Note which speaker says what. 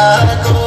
Speaker 1: Chicago